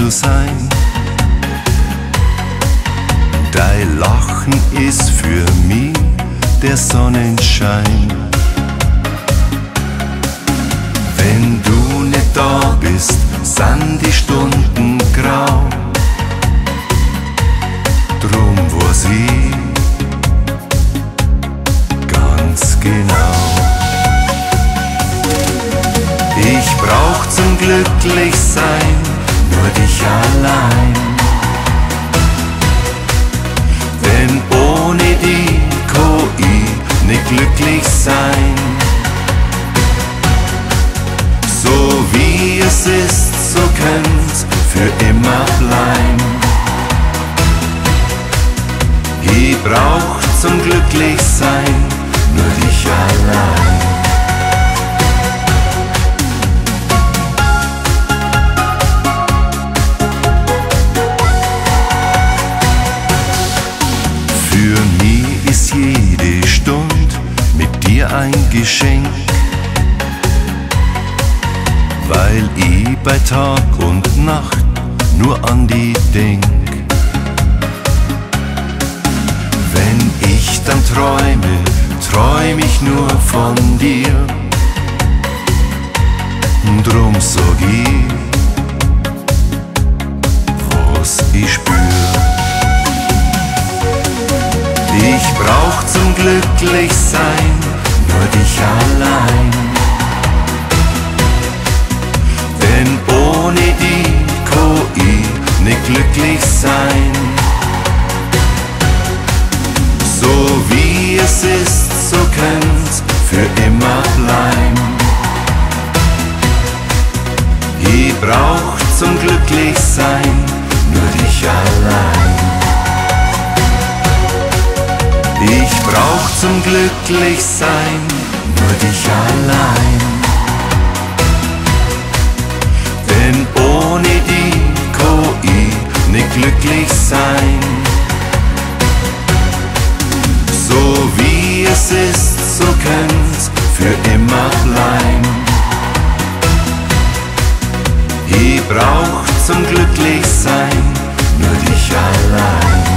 zu sein. Dein Lachen ist für mich der Sonnenschein. Wenn du nicht da bist, sind die Stunden grau. Drum weiß ich ganz genau. Ich brauch zum Glücklichsein nur dich allein. Denn ohne die ich nicht glücklich sein. So wie es ist, so könnt's für immer bleiben. Ein Geschenk, weil ich bei Tag und Nacht nur an die denk. Wenn ich dann träume, träum ich nur von dir. Drum sag ich, was ich spür. Ich brauch zum Glücklichsein nur dich allein. Denn ohne die ich nicht glücklich sein. So wie es ist, so könnt's für immer bleiben. Ich brauch zum Glücklichsein nur dich allein. Ich brauch zum Glücklichsein nur dich allein. Denn ohne die KI nicht glücklich sein. So wie es ist, so könnt's für immer bleiben. Ich brauch zum Glücklichsein nur dich allein.